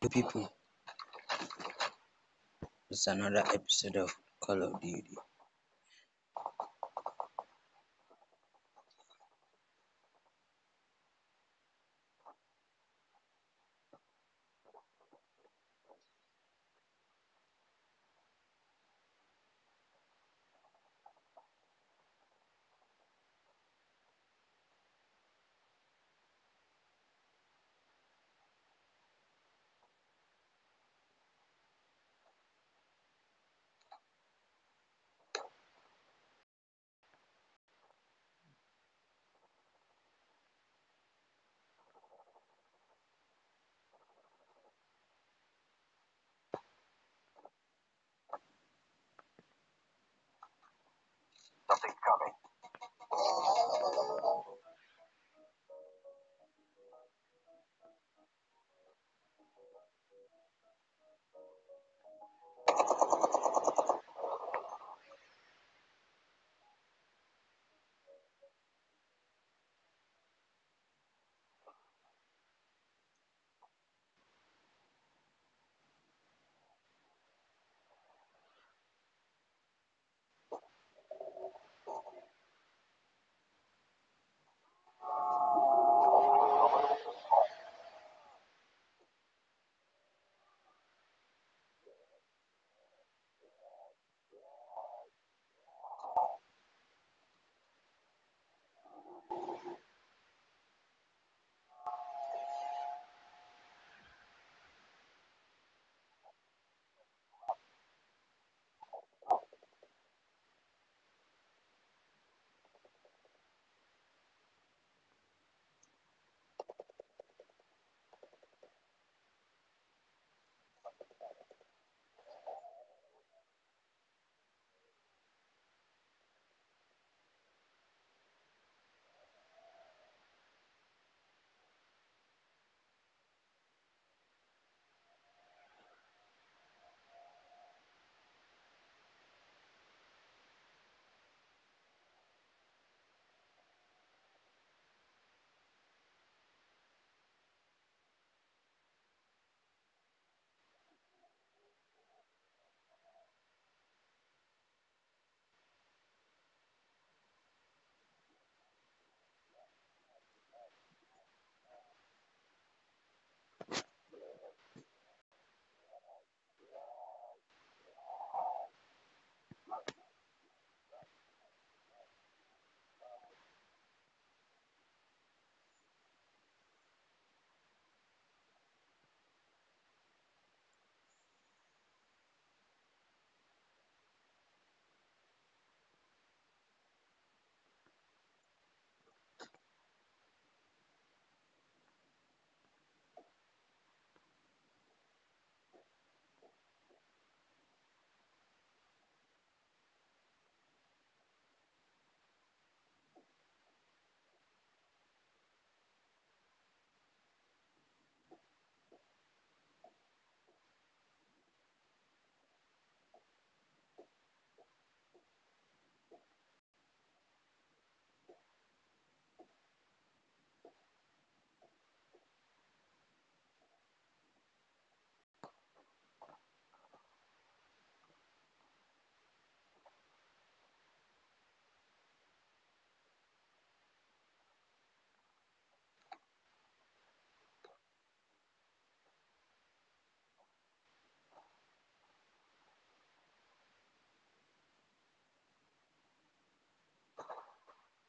Good people, it's another episode of Call of Duty. Something's coming.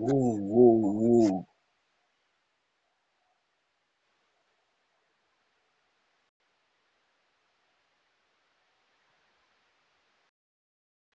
воу воу воу.